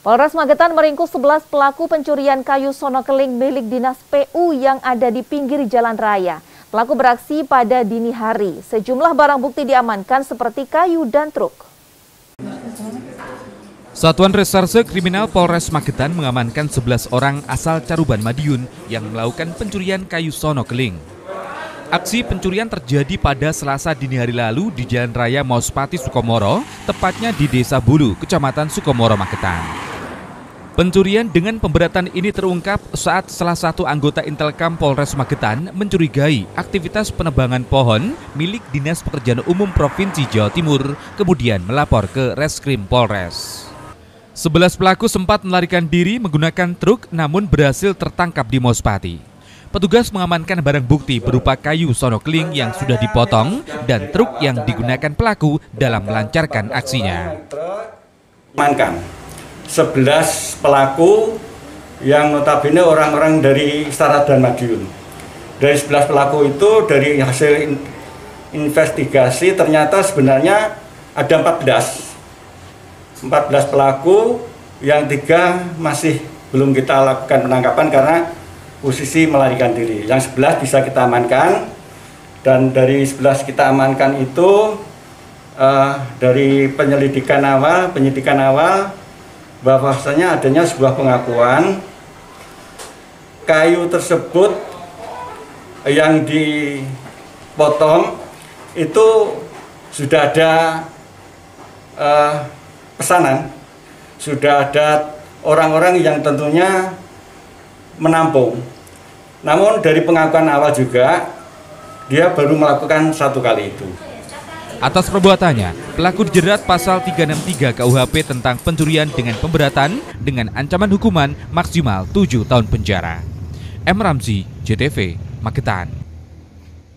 Polres Magetan meringkus 11 pelaku pencurian kayu sono keling milik Dinas PU yang ada di pinggir jalan raya. Pelaku beraksi pada dini hari. Sejumlah barang bukti diamankan seperti kayu dan truk. Satuan Reserse Kriminal Polres Magetan mengamankan 11 orang asal Caruban Madiun yang melakukan pencurian kayu sono keling. Aksi pencurian terjadi pada Selasa dini hari lalu di Jalan Raya Mospati Sukomoro, tepatnya di Desa Bulu, Kecamatan Sukomoro, Magetan. Pencurian dengan pemberatan ini terungkap saat salah satu anggota Intelkam Polres Magetan mencurigai aktivitas penebangan pohon milik Dinas Pekerjaan Umum Provinsi Jawa Timur, kemudian melapor ke Reskrim Polres. Sebelas pelaku sempat melarikan diri menggunakan truk namun berhasil tertangkap di Mospati. Petugas mengamankan barang bukti berupa kayu sonokling yang sudah dipotong dan truk yang digunakan pelaku dalam melancarkan aksinya. Amankan 11 pelaku yang notabene orang-orang dari Sarat dan Madiun. Dari 11 pelaku itu dari hasil investigasi ternyata sebenarnya ada 14. 14 pelaku yang tiga masih belum kita lakukan penangkapan karena posisi melarikan diri. Yang 11 bisa kita amankan dan dari 11 kita amankan itu uh, dari penyelidikan awal, penyidikan awal bahwasanya adanya sebuah pengakuan kayu tersebut yang dipotong itu sudah ada uh, pesanan, sudah ada orang-orang yang tentunya menampung. Namun dari pengakuan awal juga dia baru melakukan satu kali itu. Atas perbuatannya, pelaku dijerat pasal 363 KUHP tentang pencurian dengan pemberatan dengan ancaman hukuman maksimal 7 tahun penjara. M. Ramzi, JTV, Magetan.